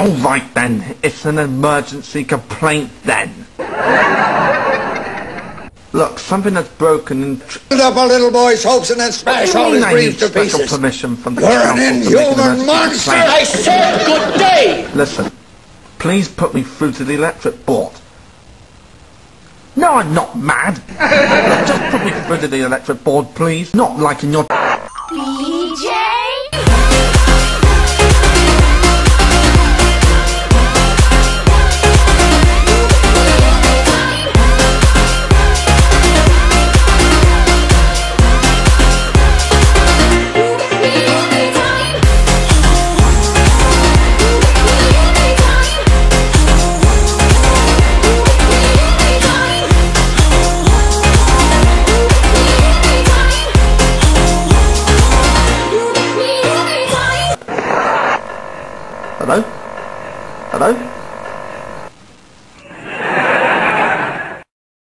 All right then, it's an emergency complaint then. Look, something that's broken and... Tr- Build up a little boy's hopes and then smash all his I need dreams to special pieces. permission from the You're an council to make an inhuman monster! complaint. I said good day! Listen, please put me through to the electric board. No, I'm not mad. Look, just put me through to the electric board, please. Not like in your... BJ? Hello? Hello?